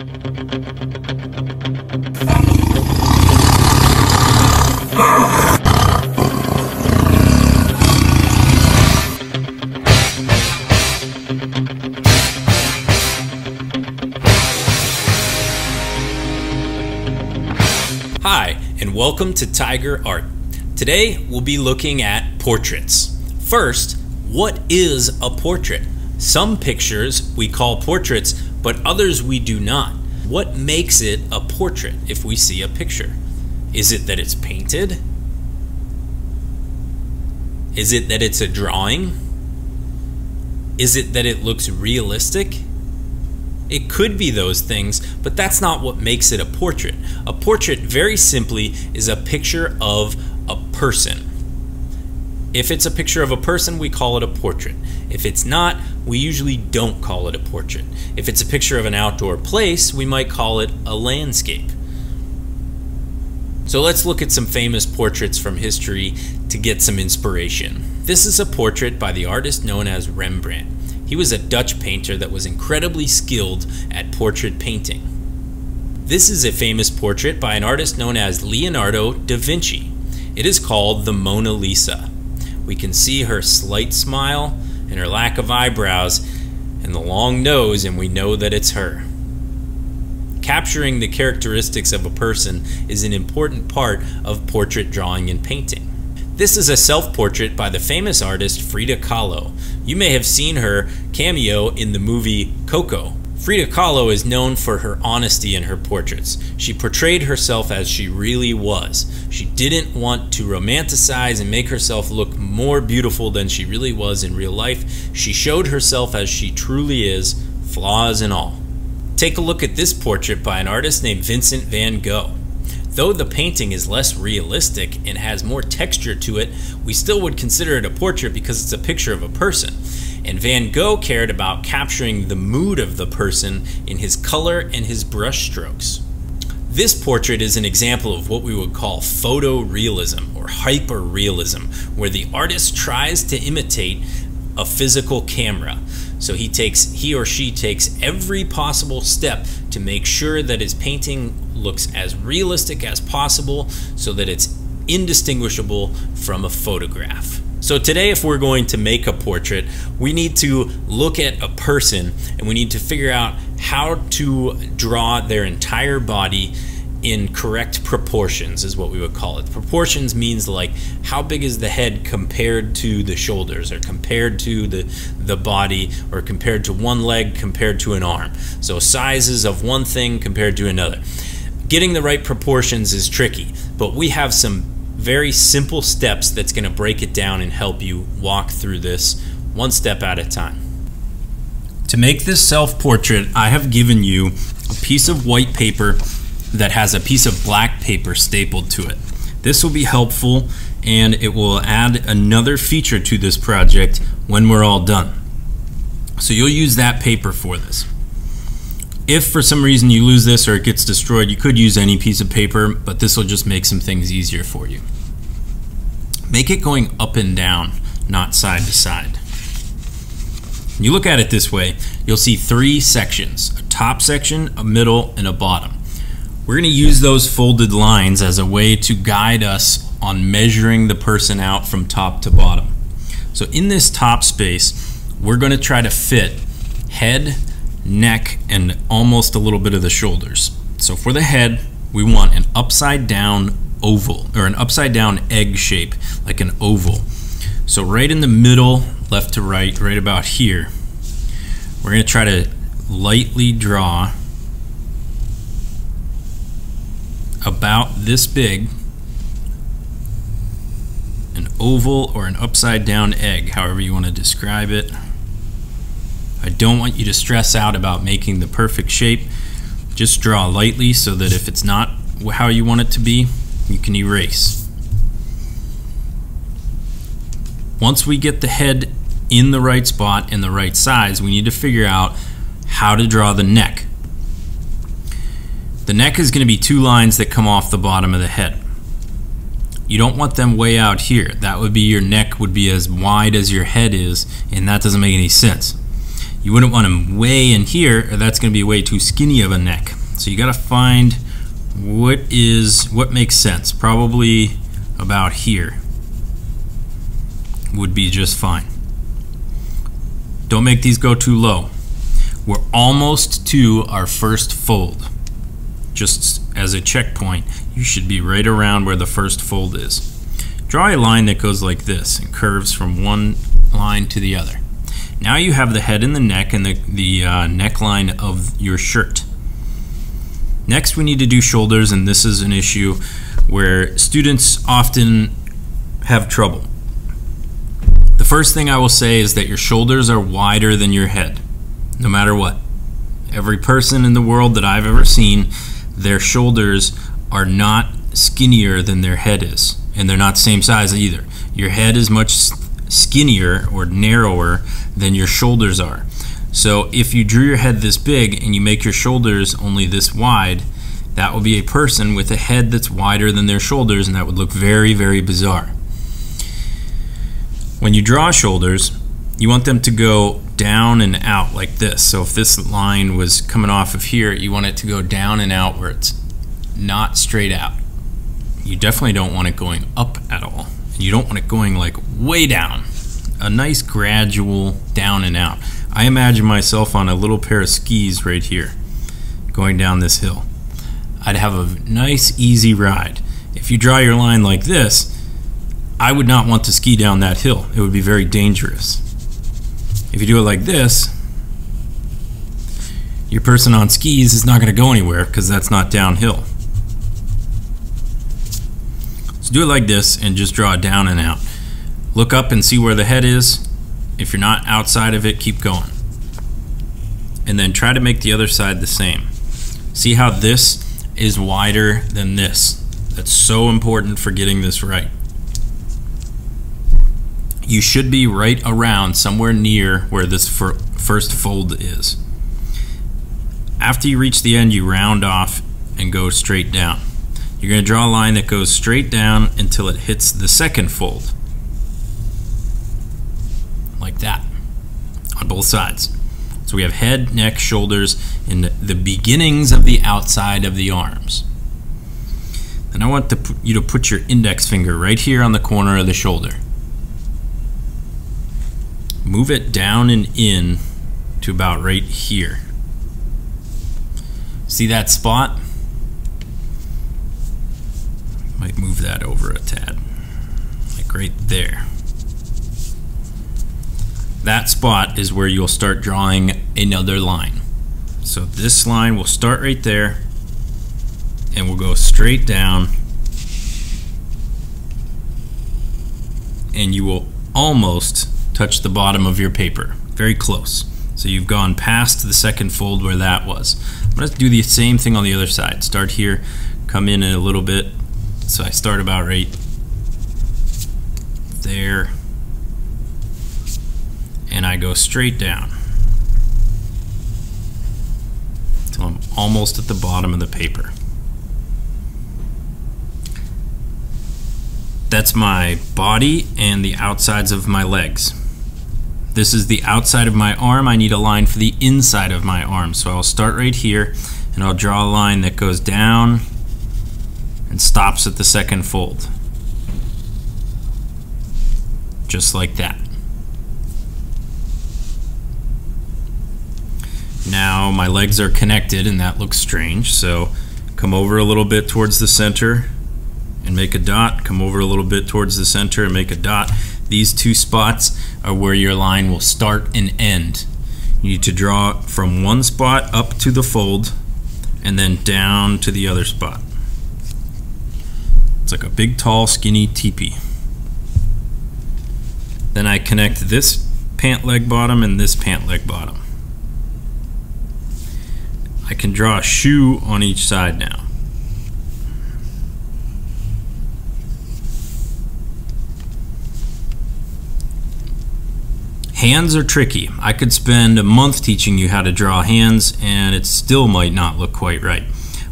Hi, and welcome to Tiger Art. Today we'll be looking at portraits. First, what is a portrait? Some pictures we call portraits, but others we do not. What makes it a portrait if we see a picture? Is it that it's painted? Is it that it's a drawing? Is it that it looks realistic? It could be those things, but that's not what makes it a portrait. A portrait, very simply, is a picture of a person. If it's a picture of a person, we call it a portrait. If it's not, we usually don't call it a portrait. If it's a picture of an outdoor place, we might call it a landscape. So let's look at some famous portraits from history to get some inspiration. This is a portrait by the artist known as Rembrandt. He was a Dutch painter that was incredibly skilled at portrait painting. This is a famous portrait by an artist known as Leonardo da Vinci. It is called the Mona Lisa. We can see her slight smile and her lack of eyebrows and the long nose, and we know that it's her. Capturing the characteristics of a person is an important part of portrait drawing and painting. This is a self portrait by the famous artist Frida Kahlo. You may have seen her cameo in the movie Coco. Frida Kahlo is known for her honesty in her portraits. She portrayed herself as she really was. She didn't want to romanticize and make herself look more beautiful than she really was in real life. She showed herself as she truly is, flaws and all. Take a look at this portrait by an artist named Vincent van Gogh. Though the painting is less realistic and has more texture to it, we still would consider it a portrait because it's a picture of a person. And Van Gogh cared about capturing the mood of the person in his color and his brushstrokes. This portrait is an example of what we would call photorealism or hyperrealism, where the artist tries to imitate a physical camera. So he takes he or she takes every possible step to make sure that his painting looks as realistic as possible so that it's indistinguishable from a photograph. So today if we're going to make a portrait, we need to look at a person and we need to figure out how to draw their entire body in correct proportions is what we would call it. Proportions means like how big is the head compared to the shoulders or compared to the the body or compared to one leg compared to an arm. So sizes of one thing compared to another. Getting the right proportions is tricky, but we have some very simple steps that's going to break it down and help you walk through this one step at a time. To make this self-portrait, I have given you a piece of white paper that has a piece of black paper stapled to it. This will be helpful and it will add another feature to this project when we're all done. So you'll use that paper for this. If for some reason you lose this or it gets destroyed, you could use any piece of paper, but this will just make some things easier for you. Make it going up and down, not side to side. When you look at it this way, you'll see three sections, a top section, a middle, and a bottom. We're going to use those folded lines as a way to guide us on measuring the person out from top to bottom. So in this top space, we're going to try to fit head, neck, and almost a little bit of the shoulders. So for the head, we want an upside down oval or an upside down egg shape, like an oval. So right in the middle, left to right, right about here, we're going to try to lightly draw about this big, an oval or an upside down egg, however you want to describe it. I don't want you to stress out about making the perfect shape. Just draw lightly so that if it's not how you want it to be, you can erase. Once we get the head in the right spot and the right size, we need to figure out how to draw the neck. The neck is going to be two lines that come off the bottom of the head. You don't want them way out here. That would be your neck would be as wide as your head is, and that doesn't make any sense. You wouldn't want them way in here, or that's going to be way too skinny of a neck. So you got to find what is what makes sense. Probably about here would be just fine. Don't make these go too low. We're almost to our first fold. Just as a checkpoint, you should be right around where the first fold is. Draw a line that goes like this and curves from one line to the other. Now you have the head and the neck and the, the uh, neckline of your shirt. Next we need to do shoulders and this is an issue where students often have trouble. The first thing I will say is that your shoulders are wider than your head, no matter what. Every person in the world that I've ever seen, their shoulders are not skinnier than their head is, and they're not the same size either. Your head is much skinnier or narrower than your shoulders are. So if you drew your head this big and you make your shoulders only this wide, that would be a person with a head that's wider than their shoulders, and that would look very, very bizarre. When you draw shoulders, you want them to go down and out like this. So if this line was coming off of here, you want it to go down and outwards, not straight out. You definitely don't want it going up at all. You don't want it going like way down. A nice gradual down and out. I imagine myself on a little pair of skis right here, going down this hill. I'd have a nice easy ride. If you draw your line like this, I would not want to ski down that hill. It would be very dangerous. If you do it like this, your person on skis is not going to go anywhere because that's not downhill. So do it like this and just draw down and out. Look up and see where the head is. If you're not outside of it, keep going. And then try to make the other side the same. See how this is wider than this. That's so important for getting this right you should be right around somewhere near where this first fold is. After you reach the end, you round off and go straight down. You're going to draw a line that goes straight down until it hits the second fold. Like that on both sides. So we have head, neck, shoulders, and the beginnings of the outside of the arms. And I want to, you to put your index finger right here on the corner of the shoulder move it down and in to about right here. See that spot? Might move that over a tad, like right there. That spot is where you'll start drawing another line. So this line will start right there and we'll go straight down and you will almost touch the bottom of your paper. Very close. So you've gone past the second fold where that was. I'm going to do the same thing on the other side. Start here, come in a little bit. So I start about right there. And I go straight down. Until I'm almost at the bottom of the paper. That's my body and the outsides of my legs. This is the outside of my arm. I need a line for the inside of my arm. So I'll start right here and I'll draw a line that goes down and stops at the second fold. Just like that. Now my legs are connected and that looks strange. So come over a little bit towards the center and make a dot. Come over a little bit towards the center and make a dot. These two spots are where your line will start and end. You need to draw from one spot up to the fold and then down to the other spot. It's like a big, tall, skinny teepee. Then I connect this pant leg bottom and this pant leg bottom. I can draw a shoe on each side now. Hands are tricky. I could spend a month teaching you how to draw hands and it still might not look quite right.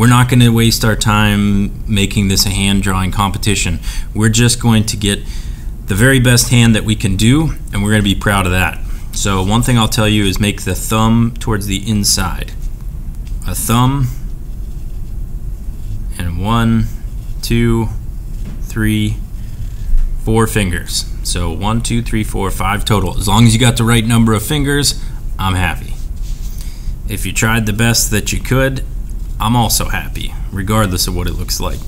We're not going to waste our time making this a hand drawing competition. We're just going to get the very best hand that we can do and we're going to be proud of that. So one thing I'll tell you is make the thumb towards the inside. A thumb and one, two, three, four fingers. So one, two, three, four, five total. As long as you got the right number of fingers, I'm happy. If you tried the best that you could, I'm also happy, regardless of what it looks like.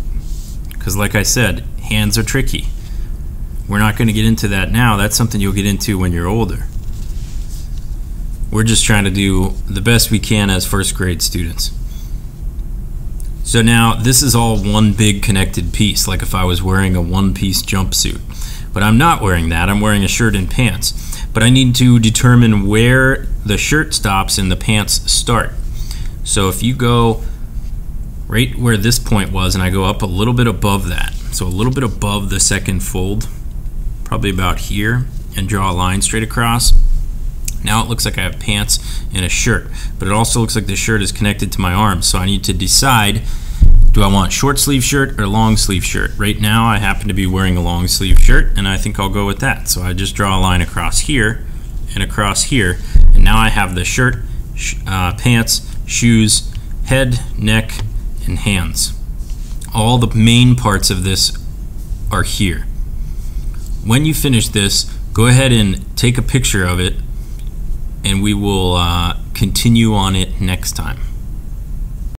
Because, like I said, hands are tricky. We're not going to get into that now. That's something you'll get into when you're older. We're just trying to do the best we can as first grade students. So now this is all one big connected piece, like if I was wearing a one piece jumpsuit. But I'm not wearing that, I'm wearing a shirt and pants. But I need to determine where the shirt stops and the pants start. So if you go right where this point was and I go up a little bit above that, so a little bit above the second fold, probably about here, and draw a line straight across. Now it looks like I have pants and a shirt, but it also looks like the shirt is connected to my arms. So I need to decide, do I want short sleeve shirt or long sleeve shirt? Right now I happen to be wearing a long sleeve shirt and I think I'll go with that. So I just draw a line across here and across here. And now I have the shirt, uh, pants, shoes, head, neck, and hands. All the main parts of this are here. When you finish this, go ahead and take a picture of it and we will uh, continue on it next time.